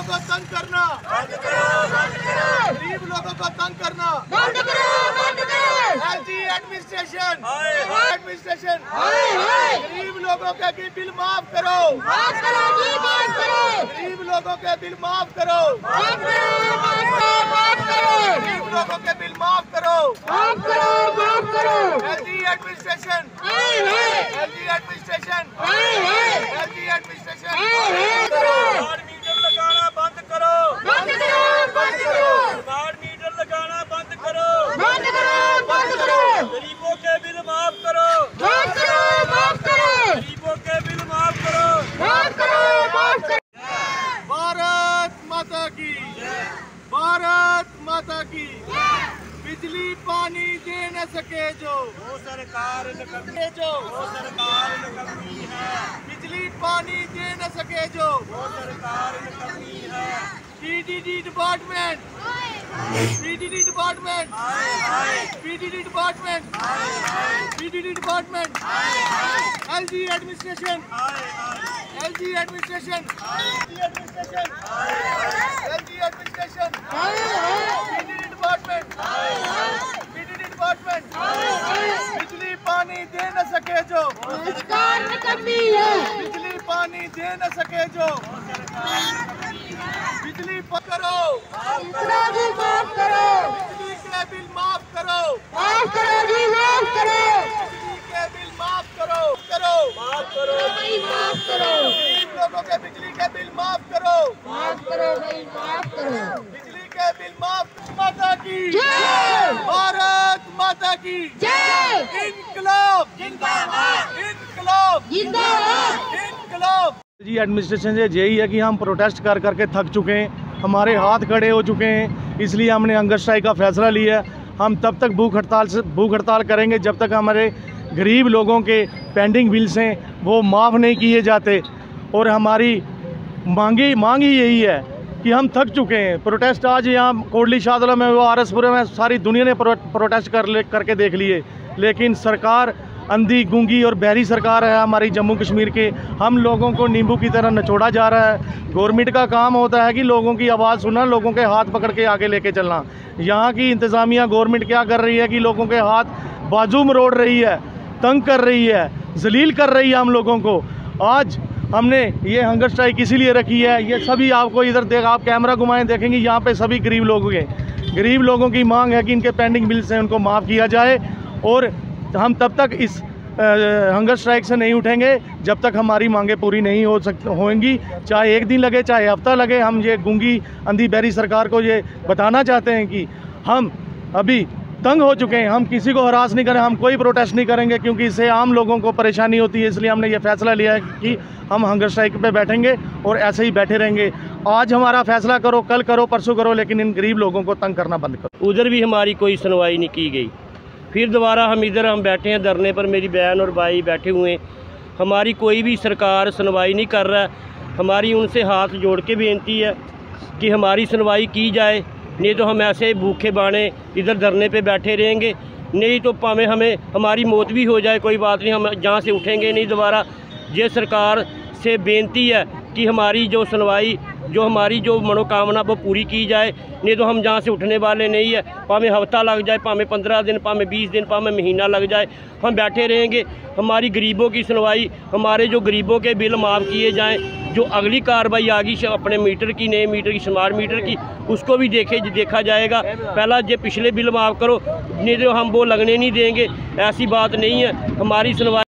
लोगों को तंग करना। गरीब लोगों को तंग करना। LG administration administration. गरीब लोगों के भी बिल माफ़ करो। गरीब लोगों के बिल माफ़ करो। गरीब लोगों के बिल माफ़ करो LG administration LG administration LG administration smart meter लगाना बंद करो स्मार्ट मीटर लगाना बंद करो गरीबों के बिल माफ़ करो गरीबों के बिल माफ़ करो भारत माता की। भारत माता की। बिजली पानी दे न सके जो। वो सरकार जो। वो सरकार है। बिजली पानी दे न सके जो। वो सरकार है। PDD department PDD department PDD department PDD department LG administration LG administration administration LG administration PDD department PDD department बिजली पानी दे न सके जो। बिजली पानी दे न सके जो। बिजली प- करो। बिजली के बिल माफ़ करो। माफ़ करो जी माफ़ करो। बिजली के बिल माफ़ करो। करो। माफ़ करो भाई माफ़ करो। गरीब लोगों के बिजली के बिल माफ़ करो। माफ़ करो भाई माफ़ करो। बिजली के बिल माफ़ माता की। भारत माता की। इनकलाब। जिंदाबाद। इनकलाब। इनकलाब जी एडमिनिस्ट्रेशन से यही है कि हम प्रोटेस्ट कर करके थक चुके हैं। हमारे हाथ खड़े हो चुके हैं, इसलिए हमने हंगर स्ट्राइक का फैसला लिया है। हम तब तक भूख हड़ताल से, भूख हड़ताल करेंगे जब तक हमारे गरीब लोगों के पेंडिंग बिल्स हैं, वो माफ़ नहीं किए जाते। और हमारी मांगी, मांग ही यही है कि हम थक चुके हैं। प्रोटेस्ट आज यहाँ कोडली शाहदला में वो आर में सारी दुनिया ने प्रोटेस्ट कर ले, करके देख लिए। लेकिन सरकार अंधी, गूँगी और बहरी सरकार है हमारी जम्मू कश्मीर के। हम लोगों को नींबू की तरह नचोड़ा जा रहा है। गवर्नमेंट का काम होता है कि लोगों की आवाज़ सुनना, लोगों के हाथ पकड़ के आगे लेके चलना। यहाँ की इंतज़ामिया गवर्नमेंट क्या कर रही है कि लोगों के हाथ बाजू मरोड़ रही है, तंग कर रही है, जलील कर रही है हम लोगों को। आज हमने ये हंगर स्ट्राइक इसीलिए रखी है, ये सभी आपको इधर देख, आप कैमरा घुमाएँ देखेंगे, यहाँ पे सभी गरीब लोग हैं। गरीब लोगों की मांग है कि इनके पेंडिंग बिल्स हैं, उनको माफ़ किया जाए और हम तब तक इस हंगर स्ट्राइक से नहीं उठेंगे, जब तक हमारी मांगे पूरी नहीं हो सक, होंगी। चाहे एक दिन लगे, चाहे हफ़्ता लगे, हम ये गूँगी अंधी बहरी सरकार को ये बताना चाहते हैं कि हम अभी तंग हो चुके हैं, हम किसी को हरास नहीं करें, हम कोई प्रोटेस्ट नहीं करेंगे, क्योंकि इससे आम लोगों को परेशानी होती है। इसलिए हमने ये फैसला लिया है कि हम हंगर स्ट्राइक पे बैठेंगे और ऐसे ही बैठे रहेंगे। आज हमारा फैसला करो, कल करो, परसों करो, लेकिन इन गरीब लोगों को तंग करना बंद करो। उधर भी हमारी कोई सुनवाई नहीं की गई। फिर दोबारा हम इधर हम बैठे हैं धरने पर, मेरी बहन और भाई बैठे हुए हैं। हमारी कोई भी सरकार सुनवाई नहीं कर रहा है। हमारी उनसे हाथ जोड़ के बेनती है कि हमारी सुनवाई की जाए। नहीं तो हम ऐसे भूखे बाणे इधर धरने पे बैठे रहेंगे। नहीं तो भावें हमें, हमारी मौत भी हो जाए, कोई बात नहीं, हम जहाँ से उठेंगे नहीं दोबारा। ये सरकार से बेनती है कि हमारी जो सुनवाई जो हमारी जो मनोकामना वो पूरी की जाए, नहीं तो हम जहाँ से उठने वाले नहीं है। भावें हफ़्ता लग जाए, भावें पंद्रह दिन, भावें बीस दिन, भावें महीना लग जाए। हम बैठे रहेंगे। हमारी गरीबों की सुनवाई, हमारे जो गरीबों के बिल माफ़ किए जाएँ, जो अगली कार्रवाई आगी श- अपने मीटर की, नए मीटर की, स्मार्ट मीटर की, उसको भी देखे, देखा जाएगा। पहला ये पिछले बिल माफ़ करो, नहीं तो हम वो लगने नहीं देंगे। ऐसी बात नहीं है। हमारी सुनवाई